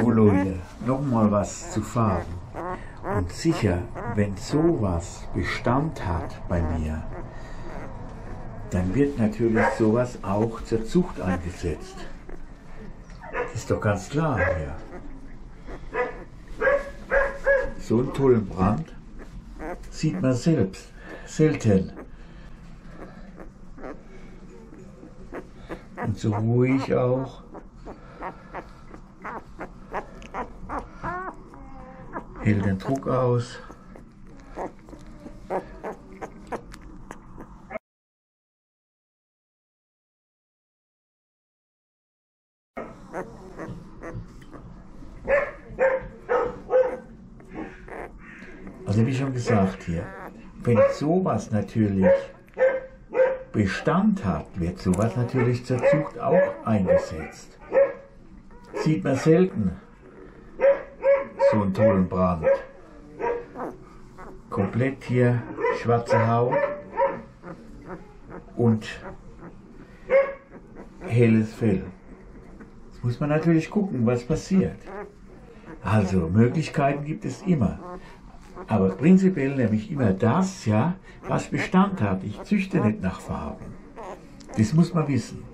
So Leute, nochmal was zu Farben. Und sicher, wenn sowas Bestand hat bei mir, dann wird natürlich sowas auch zur Zucht eingesetzt. Das ist doch ganz klar hier. So einen tollen Brand sieht man selbst selten. Und so ruhig auch. Hält den Druck aus. Also wie schon gesagt hier, wenn sowas natürlich Bestand hat, wird sowas natürlich zur Zucht auch eingesetzt. Sieht man selten so einen tollen Brand. Komplett hier schwarze Haut und helles Fell. Jetzt muss man natürlich gucken, was passiert. Also Möglichkeiten gibt es immer. Aber prinzipiell nämlich immer das, ja, was Bestand hat. Ich züchte nicht nach Farben. Das muss man wissen.